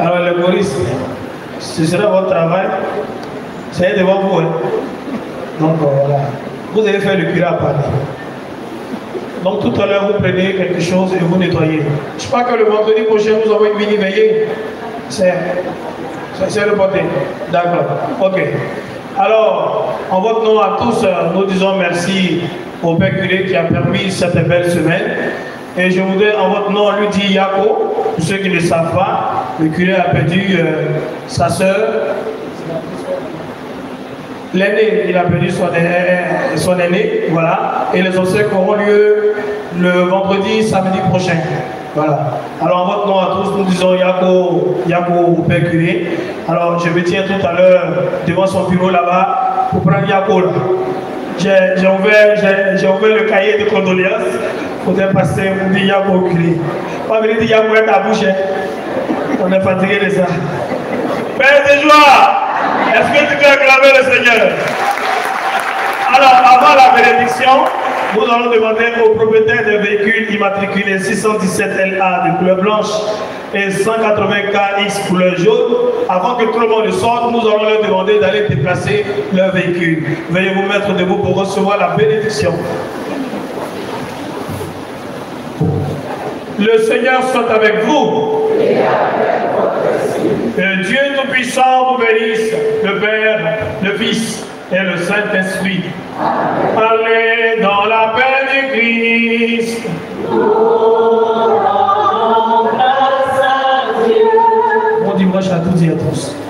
Alors les choristes, ce sera votre travail. C'est devant vous. Hein. Donc voilà. Vous allez faire le curé à parler. Donc tout à l'heure, vous prenez quelque chose et vous nettoyez. Je crois que le vendredi prochain, nous avons une mini veillée. C'est le beauté. D'accord. Ok. Alors, en votre nom à tous, nous disons merci au Père curé qui a permis cette belle semaine. Et je voudrais en votre nom lui dire Yako, pour ceux qui ne le savent pas, le curé a perdu euh, sa soeur, L'aîné, il a perdu son, son aîné, voilà. Et les obsèques auront lieu le vendredi, samedi prochain. Voilà. Alors en votre nom à tous, nous disons Yako, Yako au Père curé. Alors je me tiens tout à l'heure devant son bureau là-bas pour prendre Yako là. J'ai ouvert, ouvert, le cahier de condoléances pour un pasteur pour dire Yako au curé. Pas venir dire Yako est à bouche. On est fatigué de ça. Père de joie! Est-ce que tu peux acclamer le Seigneur? Alors, avant la bénédiction, nous allons demander aux propriétaires des véhicules immatriculés 617 LA de couleur blanche et 180 KX couleur jaune, avant que tout le monde sorte, nous allons leur demander d'aller déplacer leur véhicule. Veuillez vous mettre debout pour recevoir la bénédiction. Le Seigneur soit avec vous. Que Dieu Tout-Puissant vous bénisse, le Père, le Fils et le Saint-Esprit. Allez dans la paix du Christ. Bon dimanche à toutes et à tous.